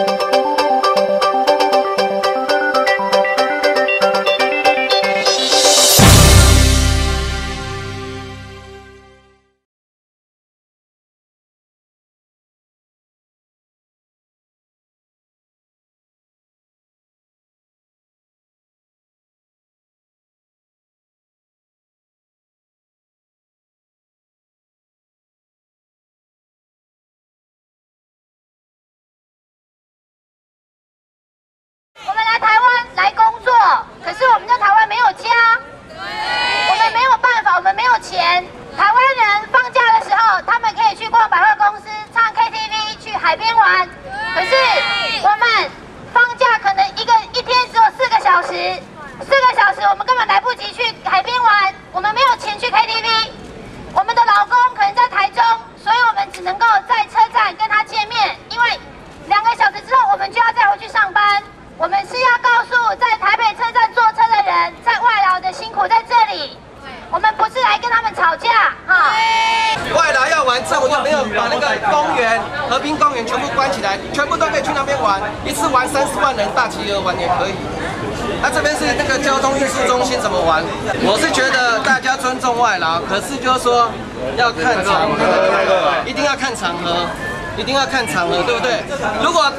我们逛百货公司、唱 KTV、去海边玩。可是我们放假可能一个一天只有四个小时，四个小时我们根本来不及去海边玩，我们没有钱去 KTV。我们的老公可能在台中，所以我们只能够在车站跟他见面，因为两个小时之后我们就要再回去上班。我们是要告诉在台北车站坐车的人，在外劳的辛苦在这里。我们不是来跟他们吵架，哈。外劳要玩，政府就没有把那个公园、和平公园全部关起来，全部都可以去那边玩，一次玩三十万人，大集合玩也可以。那这边是那个交通运输中心怎么玩？我是觉得大家尊重外劳，可是就是说要看场合，一定要看场合，一定要看场合，对不对？如果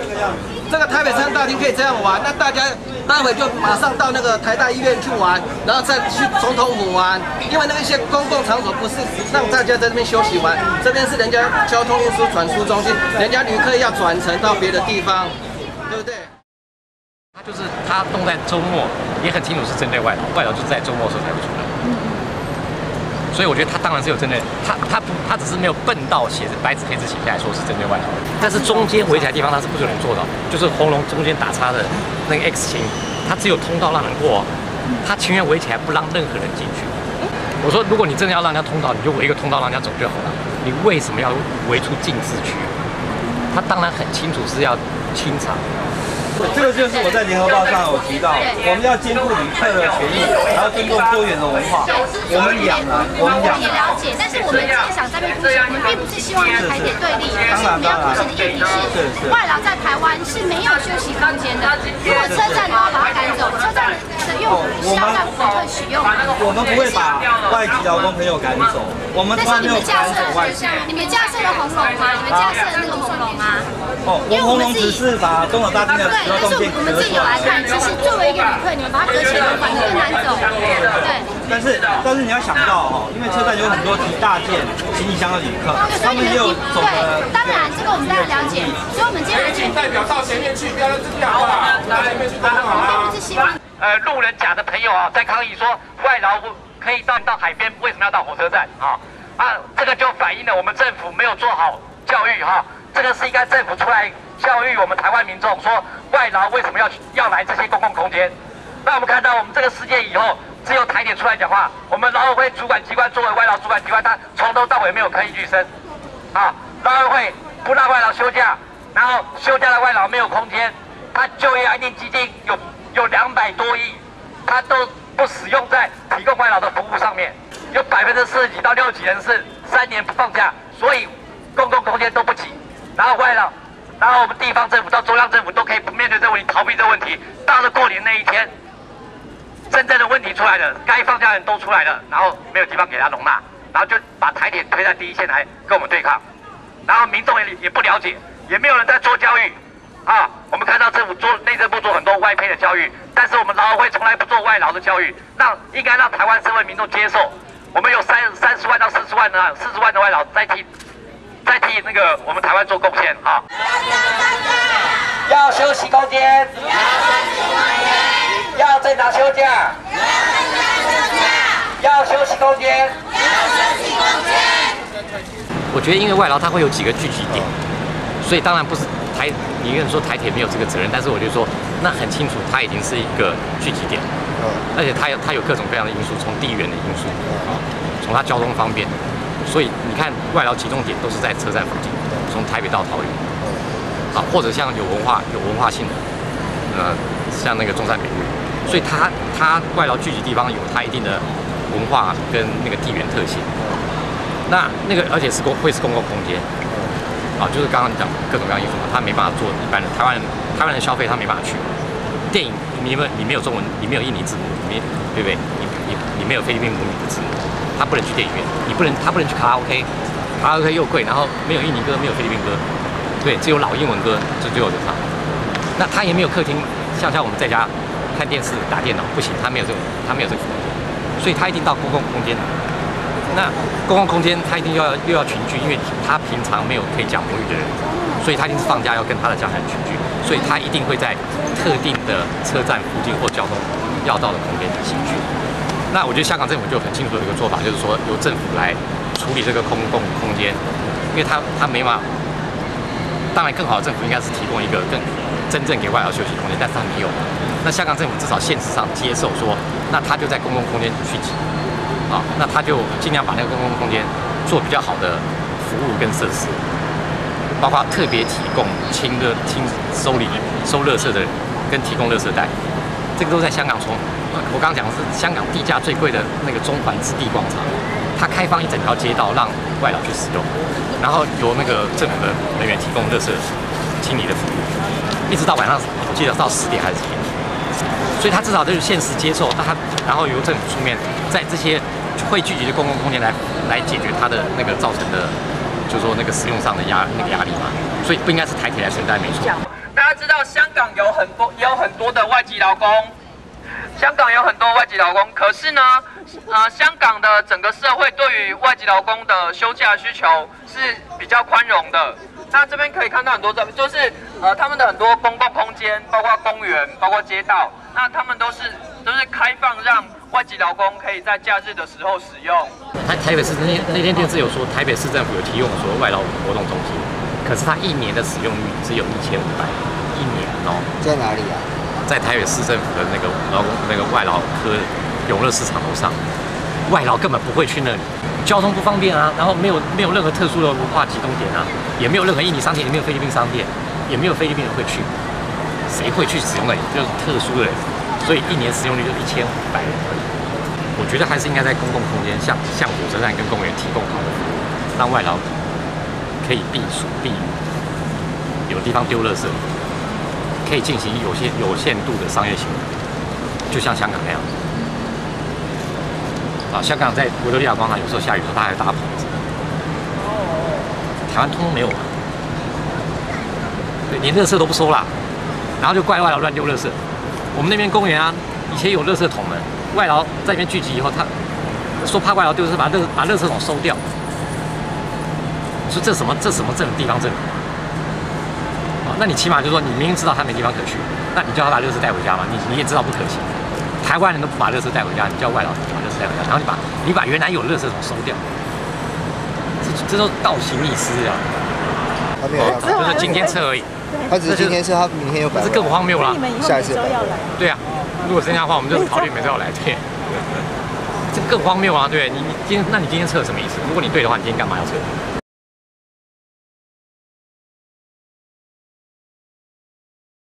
这个台北车站大厅可以这样玩，那大家待会就马上到那个台大医院去玩，然后再去总统府玩，因为那一些公共场所不是让大家在这边休息玩，这边是人家交通运输转输中心，人家旅客要转乘到别的地方，对不对？他就是他弄在周末，也很清楚是针对外劳，外劳就是在周末的时候才会出来。所以我觉得他当然是有针对他，他不，他只是没有笨到写着白纸黑字写下来说是针对外劳，但是中间围起来地方他是不可能做到，就是红龙中间打叉的那个 X 型，他只有通道让人过，他情愿围起来不让任何人进去。我说，如果你真的要让人家通道，你就围一个通道让人家走就好了，你为什么要围出禁制区？他当然很清楚是要清场。这个就是我在联合报上有提到，我们要兼顾旅客的权益，还要尊重多元的文化。我们养啊，我们两也了解，但是我们今天想在这边凸显，我们并不是希望跟台铁对立，而是我们要凸显的议题是，外劳在台湾是没有休息空间的。如果车站都要把它赶走，车站的用户是要让乘客使用的。我们不会把外籍劳工朋友赶走，我们从来没有赶走外籍。你们架设了红龙吗？你们架设了那个红龙吗？哦，我们红龙只是把东尔大厅的对，但是我们自己有来看，其实作为一个旅客，你们把它隔起来，反而更难走。对。但是但是你要想到哈，因为车站有很多提大件行李箱的旅客，他们也有走的。当然，这个我们大家了解，所以我们今天代表到前面去，不要在这边好不好？到前面去都好啊。并不是希望。呃，路人甲的朋友啊，在抗议说外劳可以到到海边，为什么要到火车站啊？啊，这个就反映了我们政府没有做好教育哈。这个是应该政府出来教育我们台湾民众，说外劳为什么要要来这些公共空间？那我们看到我们这个事件以后，只有台铁出来讲话，我们劳委会主管机关作为外劳主管机关，他从头到尾没有吭一句声。啊，劳委会不让外劳休假，然后休假的外劳没有空间，他就业安定基金有有两百多亿，他都不使用在提供外劳的服务上面，有百分之四十几到六十几人是三年不放假，所以公共空间都不挤。然后外劳，然后我们地方政府到中央政府都可以不面对这个问题，逃避这个问题。到了过年那一天，真正的问题出来了，该放假的人都出来了，然后没有地方给他容纳，然后就把台铁推在第一线来跟我们对抗。然后民众也也不了解，也没有人在做教育。啊，我们看到政府做内政部做很多外配的教育，但是我们劳委会从来不做外劳的教育，让应该让台湾社会民众接受。我们有三三十万到四十万的四十万的外劳在替在替那个我们台湾做贡献啊！要休息空间，要正常休假，要休息空间，我觉得因为外劳他会有几个聚集点，所以当然不是台，你有人说台铁没有这个责任，但是我就说那很清楚，它已经是一个聚集点，而且它有它有各种各样的因素，从地缘的因素啊，从它交通方便。所以你看，外劳集中点都是在车站附近，从台北到桃园，啊，或者像有文化、有文化性的，呃，像那个中山北路，所以它它外劳聚集地方有它一定的文化跟那个地缘特性。那那个而且是公会是公共空间，啊，就是刚刚讲各种各样因素嘛，他没办法做一般的台湾人台湾人消费，他没办法去。电影你没你没有中文，你没有印尼字幕，你没对不对？你你你没有菲律宾母语的字幕，他不能去电影院，你不能他不能去卡拉 OK，卡拉 OK 又贵，然后没有印尼歌，没有菲律宾歌，对，只有老英文歌，这最后就唱。那他也没有客厅，像像我们在家看电视、打电脑，不行，他没有这种，他没有这个，所以他一定到公共空间。那公共空间他一定要又要群聚，因为他平常没有可以讲母语的人，所以他一定是放假要跟他的家人群聚，所以他一定会在特定的车站附近或交通要道的空间里行去。那我觉得香港政府就很清楚的一个做法，就是说由政府来处理这个公共空间，因为他他没法。当然，更好的政府应该是提供一个更真正给外劳休息空间，但是他没有。那香港政府至少现实上接受说，那他就在公共空间聚集。啊，那他就尽量把那个公共空间做比较好的服务跟设施，包括特别提供清热清收礼收垃圾的，跟提供垃圾袋，这个都在香港从我刚刚讲的是香港地价最贵的那个中环置地广场，它开放一整条街道让外劳去使用，然后由那个政府的人员提供垃圾清理的服务，一直到晚上我记得到十点还是几点，所以他至少都是现实接受，那他然后由政府出面在这些。会聚集的公共空间来来解决它的那个造成的，就说那个使用上的压那个压力嘛，所以不应该是台铁来承担没错。大家知道香港有很多也有很多的外籍劳工，香港有很多外籍劳工，可是呢，呃，香港的整个社会对于外籍劳工的休假需求是比较宽容的。那这边可以看到很多照片，就是呃他们的很多公共空间，包括公园，包括街道，那他们都是都是开放让。外籍劳工可以在假日的时候使用。台台北市那天那天电视有说，台北市政府有提供说外劳活动中心，可是它一年的使用率只有一千五百，一年哦。在哪里啊？在台北市政府的那个劳工那个外劳科永乐市场楼上，外劳根本不会去那里，交通不方便啊，然后没有没有任何特殊的文化集中点啊，也没有任何印尼商店，也没有菲律宾商店，也没有菲律宾人会去，谁会去使用那里？就是特殊的人。所以一年使用率就一千五百人而已。我觉得还是应该在公共空间，像像火车站跟公园提供好的服务，让外劳可以避暑避雨，有地方丢垃圾，可以进行有限有限度的商业行为，就像香港那样。啊，香港在维多利亚广场有时候下雨的时候，大家搭棚子。台湾通通没有啊，对，连垃圾都不收啦，然后就怪外劳乱丢垃圾。我们那边公园啊，以前有垃圾桶的，外劳在那边聚集以后，他说怕外劳丢，是把垃把垃圾桶收掉。说这什么这什么这种地方政府？啊，那你起码就说你明明知道他没地方可去，那你叫他把垃圾带回家嘛？你你也知道不可行。台湾人都不把垃圾带回家，你叫外劳把垃圾带回家，然后你把你把原来有垃圾桶收掉，这这都倒行逆施啊！就是今天测而已。他只是今天是他明天又摆，这更荒谬了。下一次要来。对啊，如果这样的话，我们就考虑每次要来。对，这更荒谬啊！对，你你今天，那你今天测什么意思？如果你对的话，你今天干嘛要测？